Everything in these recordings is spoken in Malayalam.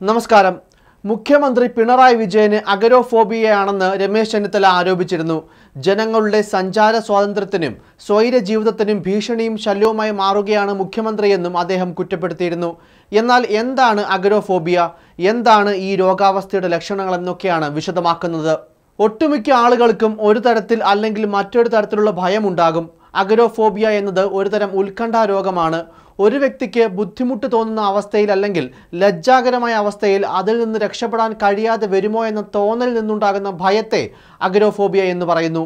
നമസ്കാരം. മുഖ്യമന്ത്രി പിണറായി വിജയന് അഗരോഫോബിയയാണെന്ന് രമേശ് ചെന്നിത്തല ആരോപിച്ചിരുന്നു. ജനങ്ങളുടെ സഞ്ചാര സ്വാതന്ത്ര്യത്തിനും സ്വൈര ജീവിതത്തിനും ഭീഷണിയും ശല്യവുമായി മാറുകയാണ് മുഖ്യമന്ത്രിയെന്നും അദ്ദേഹം കുറ്റപ്പെടുത്തിയിരുന്നു. എന്നാൽ എന്താണ് അഗരോഫോബിയ? എന്താണ് ഈ രോഗാവസ്ഥയുടെ ലക്ഷണങ്ങൾ എന്നൊക്കെയാണ് വിശദമാക്കുന്നത്. ഒട്ടുമിക്ക ആളുകൾക്കും ഒരു തരത്തിൽ അല്ലെങ്കിൽ മറ്റൊരു തരത്തിലുള്ള ഭയമുണ്ടാകും. അഗരോഫോബിയ എന്നത് ഒരുതരം ഉത്കണ്ഠ രോഗമാണ്. ഒരു വ്യക്തിക്ക് ബുദ്ധിമുട്ട് തോന്നുന്ന അവസ്ഥയിൽ അല്ലെങ്കിൽ ലജ്ജാകരമായ അവസ്ഥയിൽ അതിൽ നിന്ന് രക്ഷപ്പെടാൻ കഴിയാതെ വരുമോ എന്ന തോന്നലിൽ നിന്നുണ്ടാകുന്ന ഭയത്തെ അഗരോഫോബിയ എന്ന് പറയുന്നു.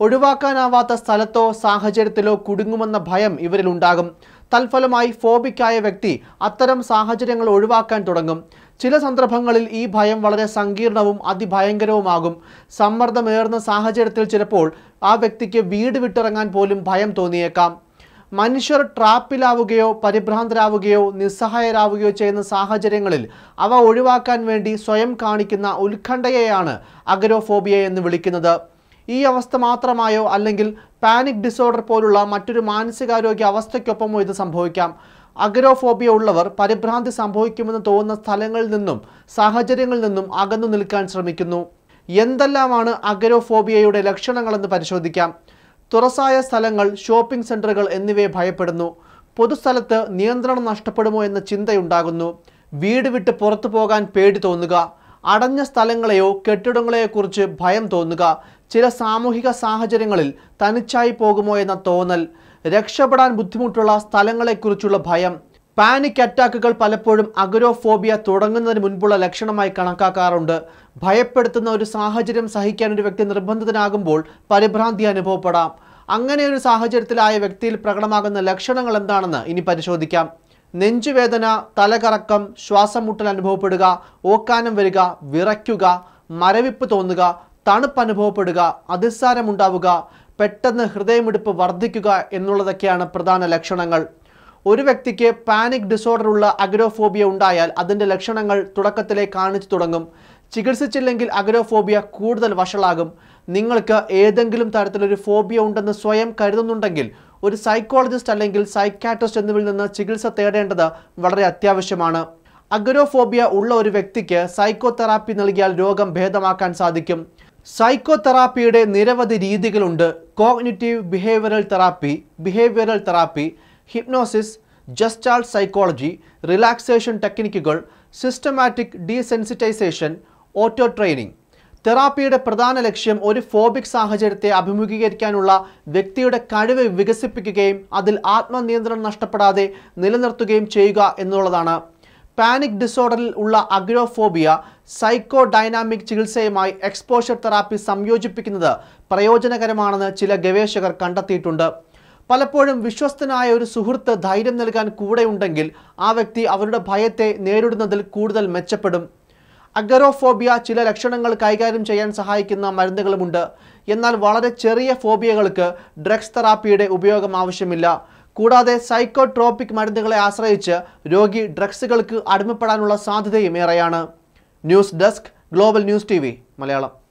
ഒഴിവാക്കാനാവാത്ത സ്ഥലത്തോ സാഹചര്യത്തിലോ കുടുങ്ങുമെന്ന ഭയം ഇവരിൽ ഉണ്ടാകും തൽഫലമായി ഫോബിക്കായ വ്യക്തി അത്തരം സാഹചര്യങ്ങൾ ഒഴിവാക്കാൻ തുടങ്ങും. ചില സന്ദർഭങ്ങളിൽ ഈ ഭയം വളരെ സങ്കീർണവും അതിഭയങ്കരവുമാകും. സമ്മർദ്ദമേറുന്ന സാഹചര്യത്തിൽ ചിലപ്പോൾ ആ വ്യക്തിക്ക് വീട് വിട്ടിറങ്ങാൻ പോലും ഭയം തോന്നിയേക്കാം. മനുഷ്യർ ട്രാപ്പിലാവുകയോ പരിഭ്രാന്തരാവുകയോ നിസ്സഹായരാവുകയോ ചെയ്യുന്ന സാഹചര്യങ്ങളിൽ അവ ഒഴിവാക്കാൻ വേണ്ടി സ്വയം കാണിക്കുന്ന ഉത്കണ്ഠയെയാണ് അഗരോഫോബിയ എന്ന് വിളിക്കുന്നത്. ഈ അവസ്ഥ മാത്രമായോ? അല്ലെങ്കിൽ പാനിക് ഡിസോർഡർ പോലുള്ള മറ്റൊരു മാനസികാരോഗ്യ അവസ്ഥയ്ക്കൊപ്പമോ ഇത് സംഭവിക്കാം? അഗ്രോഫോബിയ ഉള്ളവർ പരിഭ്രാന്തി സംഭവിക്കുമെന്ന് തോന്നുന്ന സ്ഥലങ്ങളിൽ നിന്നും സാഹചര്യങ്ങളിൽ നിന്നും അകന്നു നിൽക്കാൻ ശ്രമിക്കുന്നു. എന്തെല്ലാമാണ് അഗരോഫോബിയയുടെ ലക്ഷണങ്ങളെന്ന് പരിശോധിക്കാം. തുറസായ സ്ഥലങ്ങൾ ഷോപ്പിംഗ് സെന്ററുകൾ എന്നിവയെ ഭയപ്പെടുന്നു. പൊതുസ്ഥലത്ത് നിയന്ത്രണം നഷ്ടപ്പെടുമോ എന്ന ചിന്തയുണ്ടാകുന്നു. വീട് വിട്ട് പുറത്തു പോകാൻ പേടി തോന്നുക. അടഞ്ഞ സ്ഥലങ്ങളെയോ കെട്ടിടങ്ങളെയോ കുറിച്ച് ഭയം തോന്നുക. ചില സാമൂഹിക സാഹചര്യങ്ങളിൽ തനിച്ചായി പോകുമോ എന്ന തോന്നൽ. രക്ഷപ്പെടാൻ ബുദ്ധിമുട്ടുള്ള സ്ഥലങ്ങളെക്കുറിച്ചുള്ള ഭയം. പാനിക് അറ്റാക്കുകൾ പലപ്പോഴും അഗരോഫോബിയ തുടങ്ങുന്നതിന് മുൻപുള്ള ലക്ഷണമായി കണക്കാക്കാറുണ്ട്. ഭയപ്പെടുത്തുന്ന ഒരു സാഹചര്യം സഹിക്കാൻ ഒരു വ്യക്തി നിർബന്ധിതനാകുമ്പോൾ പരിഭ്രാന്തി അനുഭവപ്പെടാം. അങ്ങനെ ഒരു സാഹചര്യത്തിലായ വ്യക്തിയിൽ പ്രകടമാകുന്ന ലക്ഷണങ്ങൾ എന്താണെന്ന് ഇനി പരിശോധിക്കാം. നെഞ്ചുവേദന തലകറക്കം ശ്വാസം മുട്ടൽ അനുഭവപ്പെടുക ഓക്കാനം വരിക വിറയ്ക്കുക മരവിപ്പ് തോന്നുക തണുപ്പ് അനുഭവപ്പെടുക അതിസാരമുണ്ടാവുക പെട്ടെന്ന് ഹൃദയമിടിപ്പ് വർദ്ധിക്കുക എന്നുള്ളതൊക്കെയാണ് പ്രധാന ലക്ഷണങ്ങൾ. ഒരു വ്യക്തിക്ക് പാനിക് ഡിസോർഡർ ഉള്ള അഗ്രോഫോബിയ ഉണ്ടായാൽ അതിന്റെ ലക്ഷണങ്ങൾ തുടക്കത്തിലെ കാണിച്ചു തുടങ്ങും. ചികിത്സിച്ചില്ലെങ്കിൽ അഗ്രോഫോബിയ കൂടുതൽ വഷളാകും. നിങ്ങൾക്ക് ഏതെങ്കിലും തരത്തിലൊരു ഫോബിയ ഉണ്ടെന്ന് സ്വയം കരുതുന്നുണ്ടെങ്കിൽ ഒരു സൈക്കോളജിസ്റ്റ് അല്ലെങ്കിൽ സൈക്കാട്രിസ്റ്റ് എന്നിവരിൽ നിന്ന് ചികിത്സ തേടേണ്ടത് വളരെ അത്യാവശ്യമാണ്. അഗരോഫോബിയ ഉള്ള ഒരു വ്യക്തിക്ക് സൈക്കോതെറാപ്പി നൽകിയാൽ രോഗം ഭേദമാക്കാൻ സാധിക്കും. സൈക്കോതെറാപ്പിയുടെ നിരവധി രീതികളുണ്ട്. Cognitive behavioural therapy behavioural therapy hypnosis gestalt psychology relaxation ടെക്നിക്കുകൾ സിസ്റ്റമാറ്റിക് ഡീസെൻസിറ്റൈസേഷൻ ഓട്ടോ ട്രെയിനിങ് തെറാപ്പിയുടെ പ്രധാന ലക്ഷ്യം ഒരു ഫോബിക് സാഹചര്യത്തെ അഭിമുഖീകരിക്കാനുള്ള വ്യക്തിയുടെ കഴിവ് വികസിപ്പിക്കുകയും അതിൽ ആത്മനിയന്ത്രണം നഷ്ടപ്പെടാതെ നിലനിർത്തുകയും ചെയ്യുക എന്നുള്ളതാണ്. പാനിക് ഡിസോർഡറിൽ ഉള്ള അഗ്രോഫോബിയ സൈക്കോ ഡൈനാമിക് ചികിത്സയുമായി എക്സ്പോഷർ തെറാപ്പി സംയോജിപ്പിക്കുന്നത് പ്രയോജനകരമാണെന്ന് ചില ഗവേഷകർ കണ്ടെത്തിയിട്ടുണ്ട്. പലപ്പോഴും വിശ്വസ്തനായ ഒരു സുഹൃത്ത് ധൈര്യം നൽകാൻ കൂടെയുണ്ടെങ്കിൽ ആ വ്യക്തി അവരുടെ ഭയത്തെ നേരിടുന്നതിൽ കൂടുതൽ മെച്ചപ്പെടും. അഗറോഫോബിയ ചില ലക്ഷണങ്ങൾ കൈകാര്യം ചെയ്യാൻ സഹായിക്കുന്ന മരുന്നുകളുമുണ്ട്. എന്നാൽ വളരെ ചെറിയ ഫോബിയകൾക്ക് ഡ്രഗ്സ് തെറാപ്പിയുടെ ഉപയോഗം ആവശ്യമില്ല. കൂടാതെ സൈക്കോട്രോപിക് മരുന്നുകളെ ആശ്രയിച്ച് രോഗി ഡ്രഗ്സുകൾക്ക് അടിമപ്പെടാനുള്ള സാധ്യതയും ഏറെയാണ്. News desk global news T Malayalam.